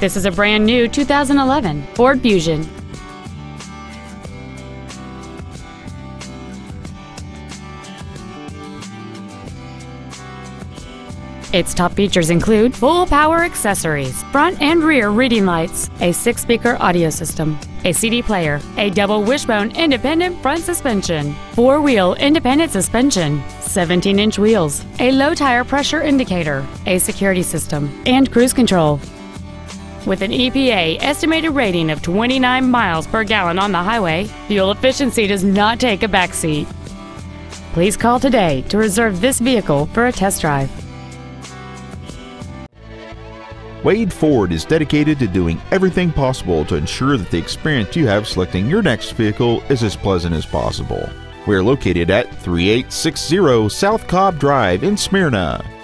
This is a brand new 2011 Ford Fusion. Its top features include full power accessories, front and rear reading lights, a six speaker audio system, a CD player, a double wishbone independent front suspension, four wheel independent suspension, 17 inch wheels, a low tire pressure indicator, a security system, and cruise control. With an EPA estimated rating of 29 miles per gallon on the highway, fuel efficiency does not take a backseat. Please call today to reserve this vehicle for a test drive. Wade Ford is dedicated to doing everything possible to ensure that the experience you have selecting your next vehicle is as pleasant as possible. We are located at 3860 South Cobb Drive in Smyrna.